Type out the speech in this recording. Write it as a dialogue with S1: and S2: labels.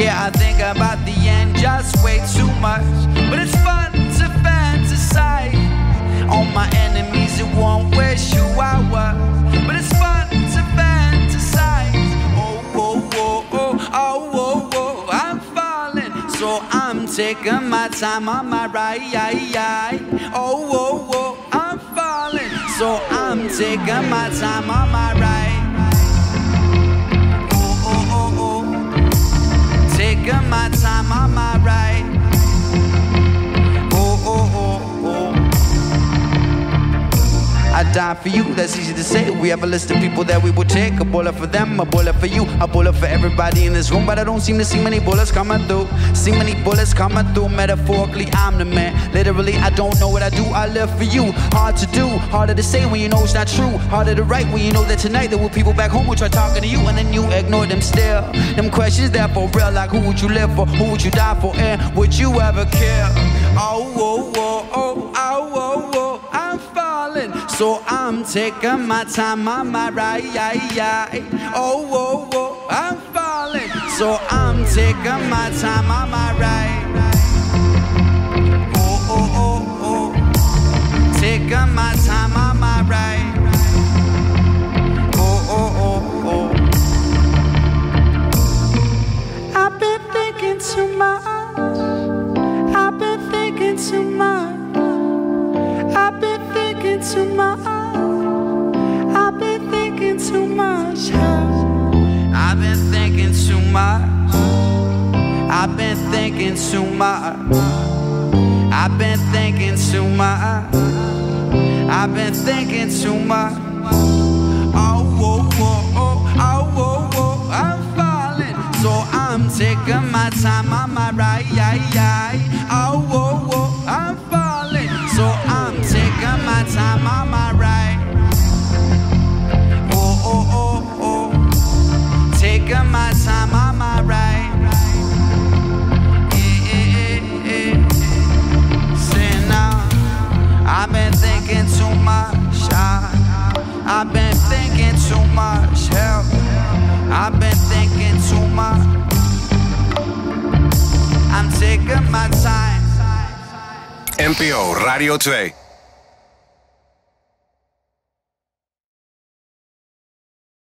S1: Yeah, I think about the end just way too much. But it's fun to fantasize. On my enemies, it won't wish who I was. But it's fun to fantasize. Oh, oh, oh, oh, oh, oh, oh, I'm falling. So I'm taking my time on my ride. Oh, oh, oh, I'm falling. So I'm taking my time on my ride. taken my time, on my right? Die for you, that's easy to say. We have a list of people that we will take. A bullet for them, a bullet for you, a bullet for everybody in this room. But I don't seem to see many bullets coming through. See many bullets coming through. Metaphorically, I'm the man. Literally, I don't know what I do. I live for you. Hard to do, harder to say when you know it's not true. Harder to write when you know that tonight there were people back home who try talking to you and then you ignore them still. Them questions that for real, like who would you live for? Who would you die for? And would you ever care? Oh, oh, oh, oh, so I'm taking my time on my ride. Oh, oh, oh, I'm falling, so I'm taking my time on my ride. Oh, oh, oh, oh, taking my time on my ride. Oh, oh, oh, oh. I've been thinking too much. I've been thinking too much. Too much. I've been thinking too much. I've been thinking too much. I've been thinking too much. I've been thinking too much. I've been thinking too much. Oh, oh, oh, oh, oh, oh, oh, I'm falling. So I'm taking my time on my ride. Oh, oh, oh, too much. Help. I've been thinking too much. I'm taking my time.
S2: NPO Radio 2.